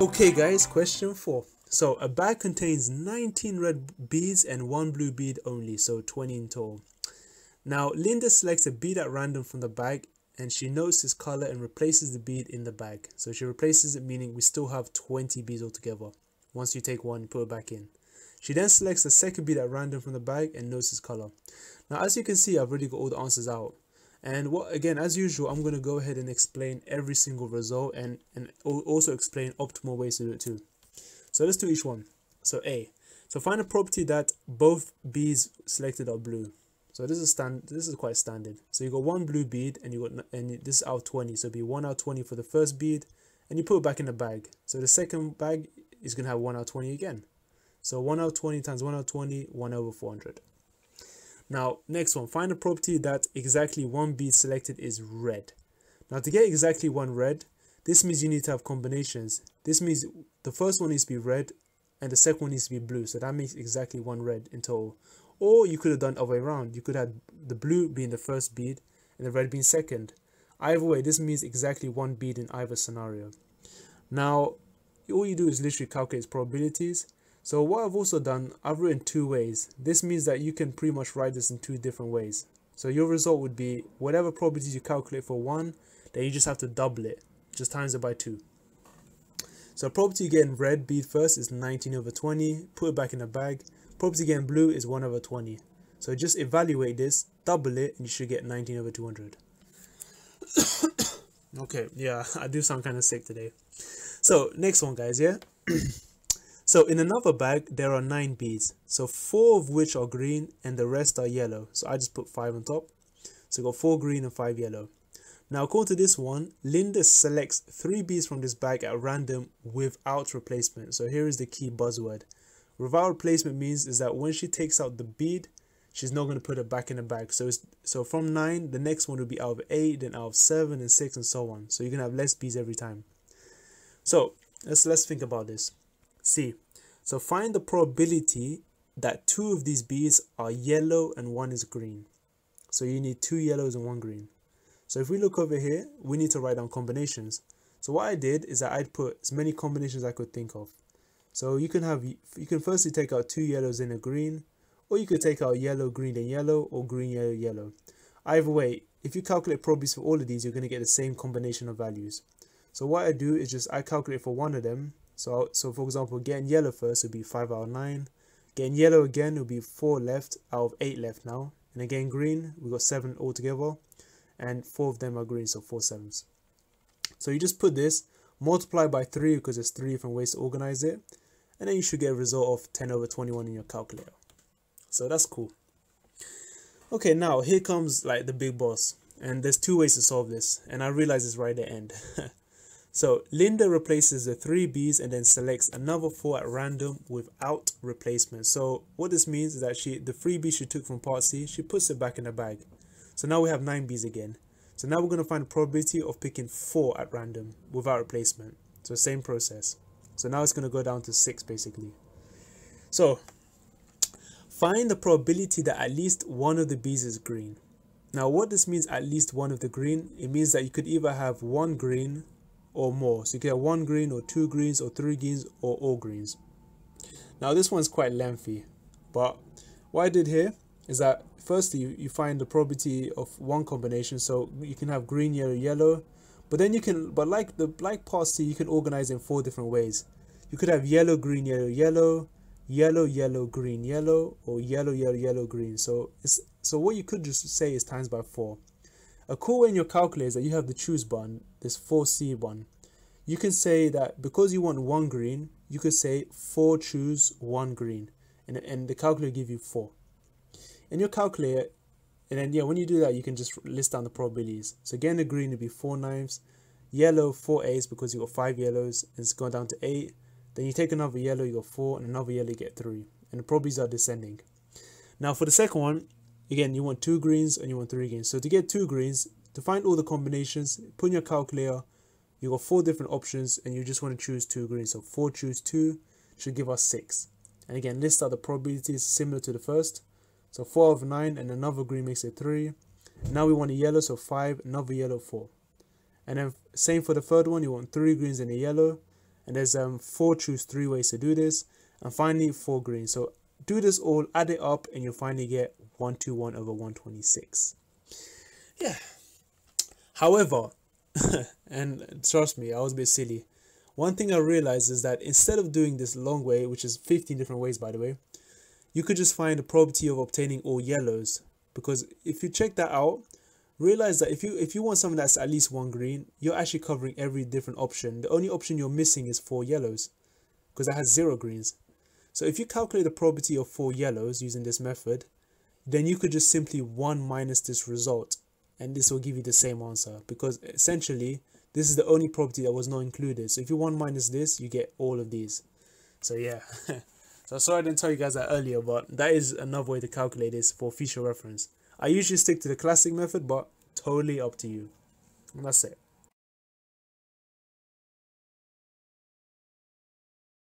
Okay guys, question 4. So a bag contains 19 red beads and one blue bead only, so 20 in total. Now Linda selects a bead at random from the bag and she notes its color and replaces the bead in the bag. So she replaces it meaning we still have 20 beads altogether. Once you take one, put it back in. She then selects a second bead at random from the bag and notes its color. Now as you can see, I've already got all the answers out. And what again, as usual, I'm going to go ahead and explain every single result and, and also explain optimal ways to do it too. So let's do each one. So A. So find a probability that both beads selected are blue. So this is stand. This is quite standard. So you got one blue bead and you got and this is out 20. So be one out 20 for the first bead, and you put it back in the bag. So the second bag is gonna have one out 20 again. So one out 20 times one out 20, one over 400. Now, next one, find a probability that exactly one bead selected is red. Now, to get exactly one red, this means you need to have combinations. This means the first one needs to be red and the second one needs to be blue. So that makes exactly one red in total. Or you could have done other way around. You could have the blue being the first bead and the red being second. Either way, this means exactly one bead in either scenario. Now, all you do is literally calculate probabilities so what I've also done, I've written two ways. This means that you can pretty much write this in two different ways. So your result would be whatever probabilities you calculate for one, then you just have to double it, just times it by two. So probability getting red bead first is 19 over 20, put it back in the bag. Probability getting blue is 1 over 20. So just evaluate this, double it, and you should get 19 over 200. okay, yeah, I do sound kind of sick today. So next one, guys, yeah? So in another bag, there are 9 beads. So 4 of which are green and the rest are yellow. So I just put 5 on top. So got 4 green and 5 yellow. Now according to this one, Linda selects 3 beads from this bag at random without replacement. So here is the key buzzword. Without replacement means is that when she takes out the bead, she's not going to put it back in the bag. So so from 9, the next one will be out of 8, then out of 7 and 6 and so on. So you're going to have less beads every time. So let's let's think about this. C. So find the probability that two of these beads are yellow and one is green. So you need two yellows and one green. So if we look over here, we need to write down combinations. So what I did is that I'd put as many combinations I could think of. So you can have, you can firstly take out two yellows and a green, or you could take out yellow, green, and yellow, or green, yellow, yellow. Either way, if you calculate probabilities for all of these, you're going to get the same combination of values. So what I do is just I calculate for one of them, so, so for example, getting yellow first would be 5 out of 9. Getting yellow again would be 4 left out of 8 left now. And again, green, we got 7 altogether. And 4 of them are green, so 4 sevens. So you just put this, multiply by 3 because there's 3 different ways to organize it. And then you should get a result of 10 over 21 in your calculator. So that's cool. Okay, now here comes like the big boss. And there's two ways to solve this. And I realize it's right at the end. So Linda replaces the three bees and then selects another four at random without replacement. So what this means is that she the three bees she took from part C, she puts it back in the bag. So now we have nine bees again. So now we're going to find the probability of picking four at random without replacement. So same process. So now it's going to go down to six basically. So find the probability that at least one of the bees is green. Now what this means at least one of the green, it means that you could either have one green or more. So you can have one green or two greens or three greens or all greens. Now this one's quite lengthy, but what I did here is that firstly you, you find the probability of one combination. So you can have green, yellow, yellow, but then you can, but like the like part C, you can organize in four different ways. You could have yellow, green, yellow, yellow, yellow, yellow, green, yellow, or yellow, yellow, yellow, green. So it's so what you could just say is times by four. A cool way in your calculator is that you have the choose button, this 4C one. You can say that because you want one green, you could say 4 choose 1 green. And, and the calculator give you 4. In your calculator, and then yeah, when you do that, you can just list down the probabilities. So again, the green would be 4 knives, yellow 4 eights because you got 5 yellows, and it's going down to 8. Then you take another yellow, you got 4, and another yellow, you get 3. And the probabilities are descending. Now for the second one, Again, you want two greens and you want three greens. So to get two greens, to find all the combinations, put in your calculator, you got four different options and you just want to choose two greens. So four choose two should give us six. And again, list out the probabilities similar to the first. So four of nine and another green makes it three. Now we want a yellow, so five, another yellow, four. And then same for the third one, you want three greens and a yellow. And there's um four choose three ways to do this. And finally four greens. So do this all, add it up, and you'll finally get 121 over 126. Yeah. However, and trust me, I was a bit silly. One thing I realized is that instead of doing this long way, which is 15 different ways by the way, you could just find the probability of obtaining all yellows. Because if you check that out, realize that if you if you want something that's at least one green, you're actually covering every different option. The only option you're missing is four yellows because that has zero greens. So if you calculate the probability of four yellows using this method, then you could just simply 1 minus this result and this will give you the same answer because essentially this is the only probability that was not included. So if you 1 minus this, you get all of these. So yeah. so sorry I didn't tell you guys that earlier, but that is another way to calculate this for future reference. I usually stick to the classic method, but totally up to you. And that's it.